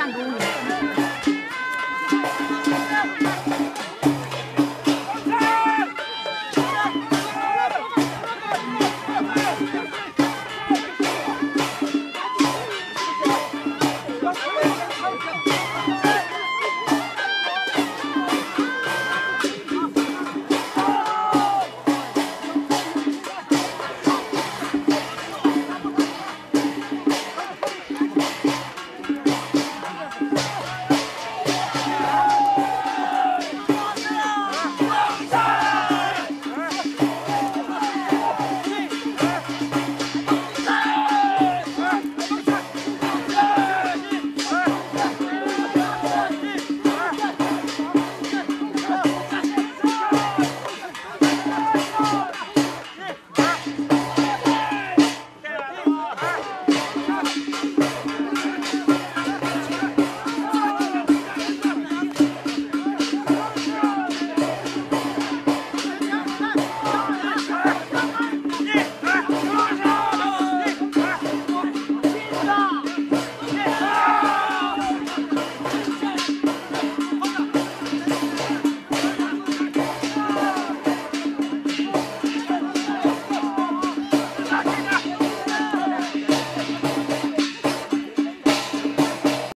上公路。